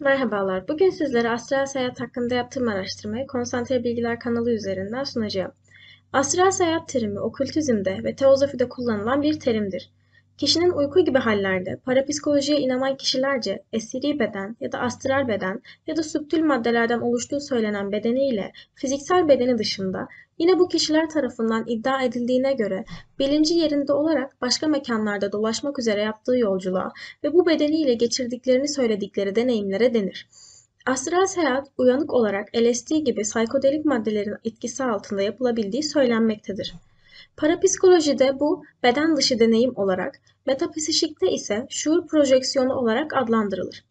Merhabalar. Bugün sizlere astral seyahat hakkında yaptığım araştırmayı Konsantre Bilgiler kanalı üzerinden sunacağım. Astral seyahat terimi okültizmde ve teozofide kullanılan bir terimdir. Kişinin uyku gibi hallerde parapsikolojiye inanan kişilerce esiri beden ya da astral beden ya da süptül maddelerden oluştuğu söylenen bedeniyle fiziksel bedeni dışında yine bu kişiler tarafından iddia edildiğine göre bilinci yerinde olarak başka mekanlarda dolaşmak üzere yaptığı yolculuğa ve bu bedeniyle geçirdiklerini söyledikleri deneyimlere denir. Astral seyahat uyanık olarak LSD gibi psikodelik maddelerin etkisi altında yapılabildiği söylenmektedir. Parapsikolojide bu beden dışı deneyim olarak, metapsişikte ise şuur projeksiyonu olarak adlandırılır.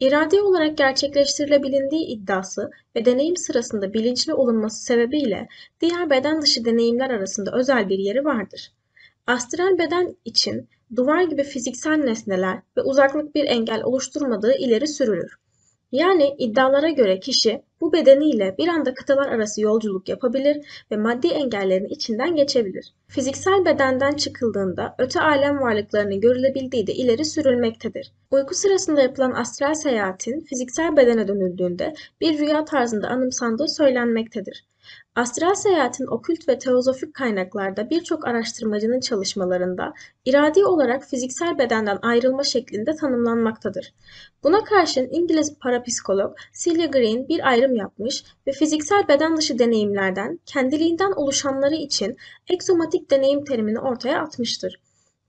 İradi olarak gerçekleştirilebilindiği iddiası ve deneyim sırasında bilinçli olunması sebebiyle diğer beden dışı deneyimler arasında özel bir yeri vardır. Astral beden için duvar gibi fiziksel nesneler ve uzaklık bir engel oluşturmadığı ileri sürülür. Yani iddialara göre kişi bu bedeniyle bir anda kıtalar arası yolculuk yapabilir ve maddi engellerin içinden geçebilir. Fiziksel bedenden çıkıldığında öte alem varlıklarının görülebildiği de ileri sürülmektedir. Uyku sırasında yapılan astral seyahatin fiziksel bedene dönüldüğünde bir rüya tarzında anımsandığı söylenmektedir. Astral seyahatin okült ve teozofik kaynaklarda birçok araştırmacının çalışmalarında iradi olarak fiziksel bedenden ayrılma şeklinde tanımlanmaktadır. Buna karşın İngiliz parapsikolog Celia Green bir ayrım yapmış ve fiziksel beden dışı deneyimlerden kendiliğinden oluşanları için egzomatik deneyim terimini ortaya atmıştır.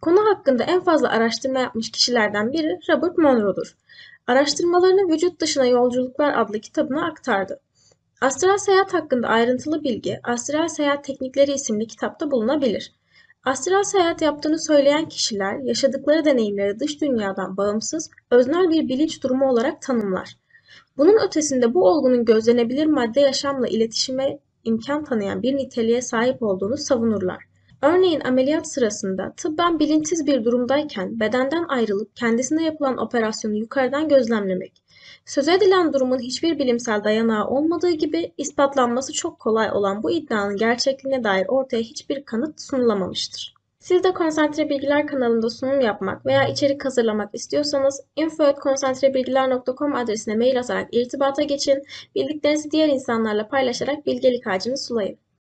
Konu hakkında en fazla araştırma yapmış kişilerden biri Robert Monroe'dur. Araştırmalarını Vücut Dışına Yolculuklar adlı kitabına aktardı. Astral seyahat hakkında ayrıntılı bilgi Astral Seyahat Teknikleri isimli kitapta bulunabilir. Astral seyahat yaptığını söyleyen kişiler yaşadıkları deneyimleri dış dünyadan bağımsız, öznel bir bilinç durumu olarak tanımlar. Bunun ötesinde bu olgunun gözlenebilir madde yaşamla iletişime imkan tanıyan bir niteliğe sahip olduğunu savunurlar. Örneğin ameliyat sırasında tıbben bilinçsiz bir durumdayken bedenden ayrılıp kendisine yapılan operasyonu yukarıdan gözlemlemek. Söz edilen durumun hiçbir bilimsel dayanağı olmadığı gibi ispatlanması çok kolay olan bu iddianın gerçekliğine dair ortaya hiçbir kanıt sunulamamıştır. Siz de Konsantre Bilgiler kanalında sunum yapmak veya içerik hazırlamak istiyorsanız info.konsantrebilgiler.com adresine mail atarak irtibata geçin, bildiklerinizi diğer insanlarla paylaşarak bilgelik ağacını sulayın.